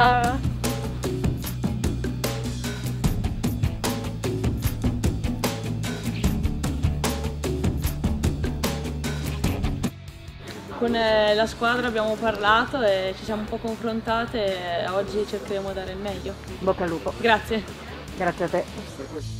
Ciao. Con eh, la squadra abbiamo parlato e ci siamo un po' confrontate e oggi cercheremo di dare il meglio. Bocca al lupo. Grazie. Grazie a te.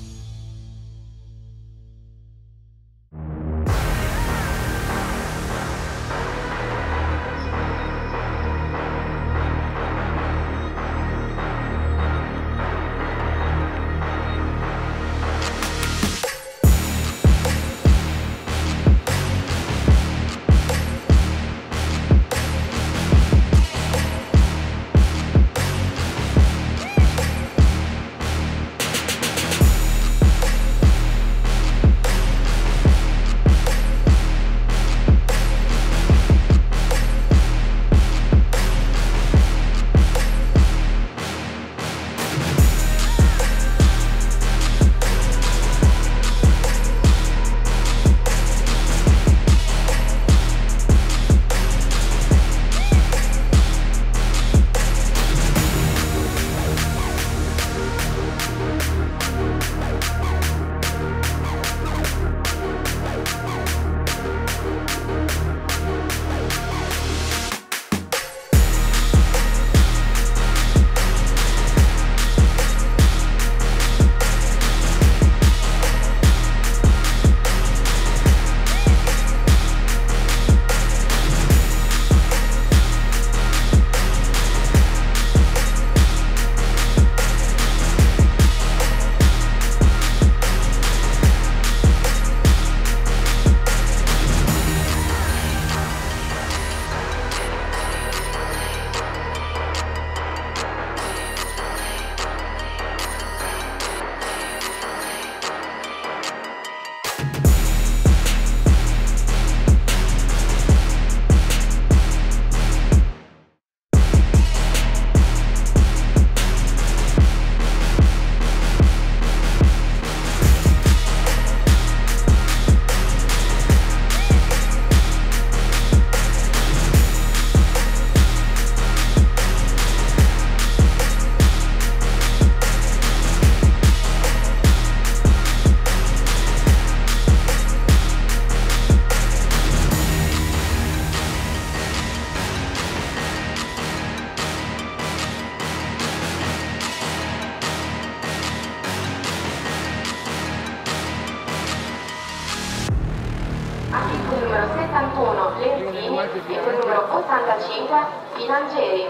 Numero 85 Filangieri.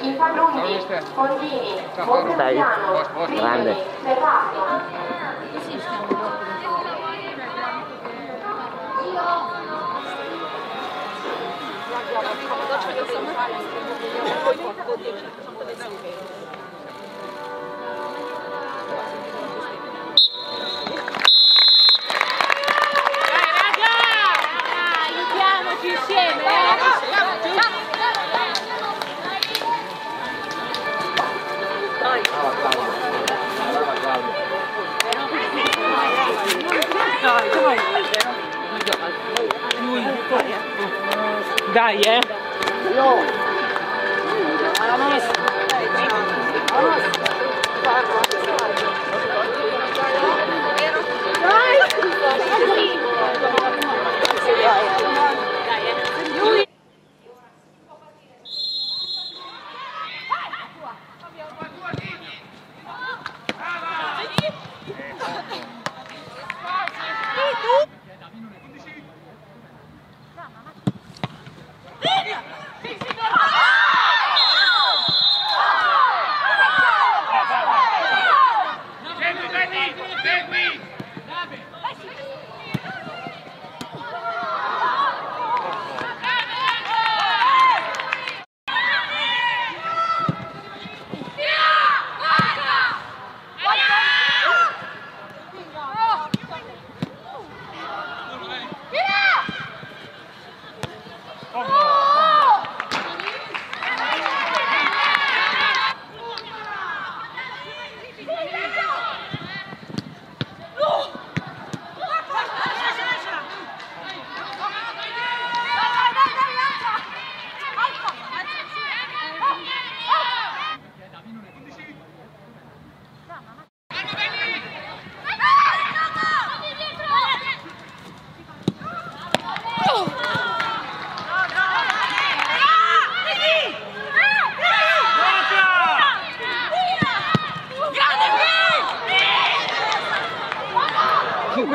I Pallundi, Fondini, Montepiano, Rimini, Serrato. Aiutiamoci insieme, Dai, eh.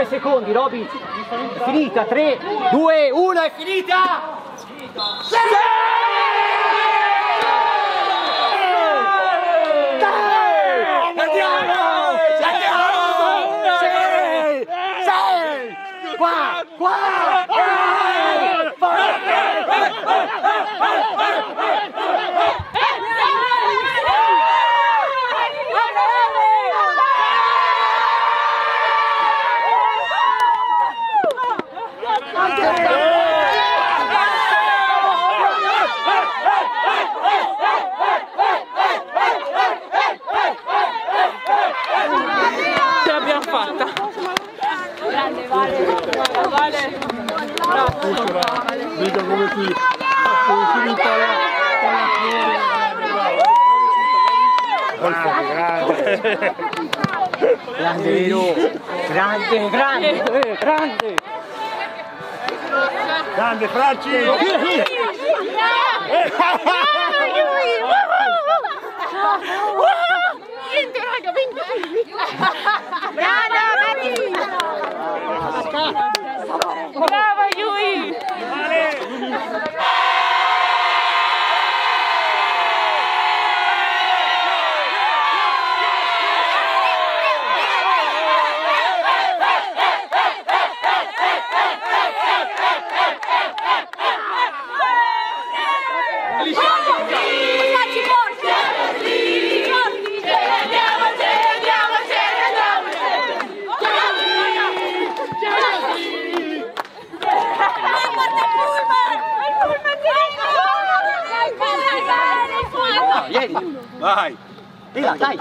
Secondi, Roby. È finita, 3, 2, 1, è finita! Andiamo! Andiamo! Sì! Sì! Qua! Qua! Flore. Grande Vero! Grande, grande, grande! Grande Franci! Brava Vieni! Vai! Di là, dai!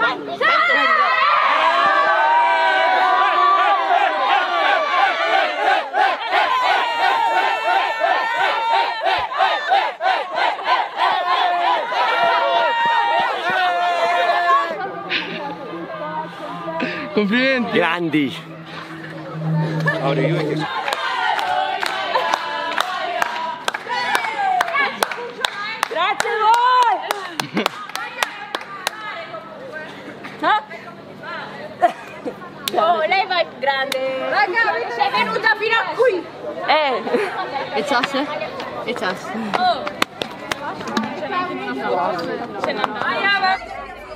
Complimenti! Grandi! Grazie Raga, sei venuta fino a qui. Eh! It's us. It's us.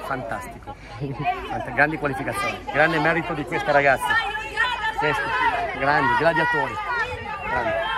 Fantastico! Fant- Grandi qualificazioni, grande merito di queste ragazze. Queste, grandi, gladiatori. Grandi.